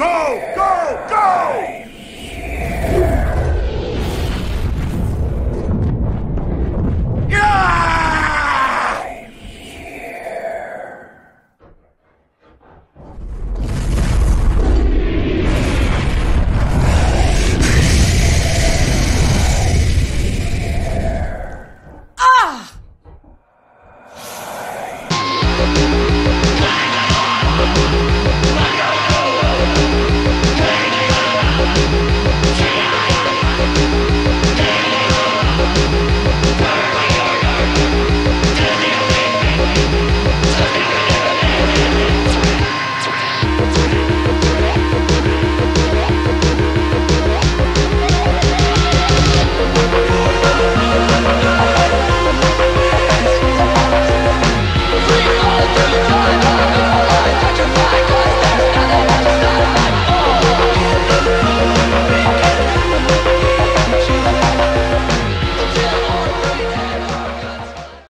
Go! Go! Go! Ah!